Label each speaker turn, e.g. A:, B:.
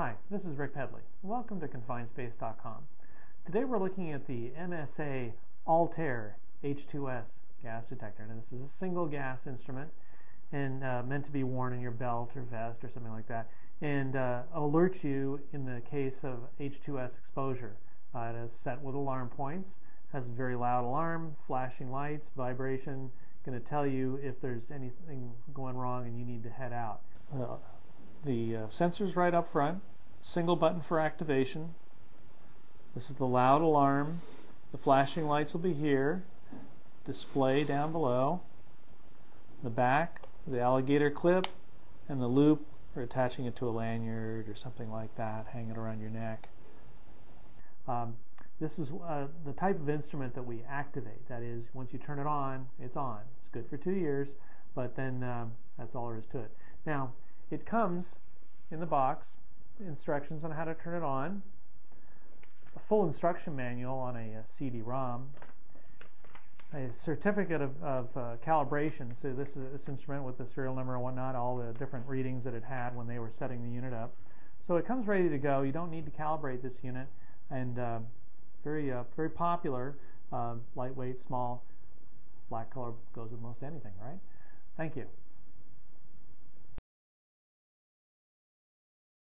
A: Hi, this is Rick Pedley. Welcome to ConfinedSpace.com. Today we're looking at the MSA Altair H2S gas detector. Now this is a single gas instrument and uh, meant to be worn in your belt or vest or something like that and uh, alert you in the case of H2S exposure. Uh, it is set with alarm points, has a very loud alarm, flashing lights, vibration, going to tell you if there's anything going wrong and you need to head out. Uh, the uh, sensor's right up front, single button for activation. This is the loud alarm. The flashing lights will be here. Display down below. The back, the alligator clip, and the loop for attaching it to a lanyard or something like that, hang it around your neck. Um, this is uh, the type of instrument that we activate. That is, once you turn it on, it's on. It's good for two years, but then um, that's all there is to it. Now, it comes in the box, instructions on how to turn it on, a full instruction manual on a, a CD-ROM, a certificate of, of uh, calibration. So this is this instrument with the serial number and whatnot, all the different readings that it had when they were setting the unit up. So it comes ready to go. You don't need to calibrate this unit, and uh, very uh, very popular, uh, lightweight, small, black color goes with most anything, right? Thank you.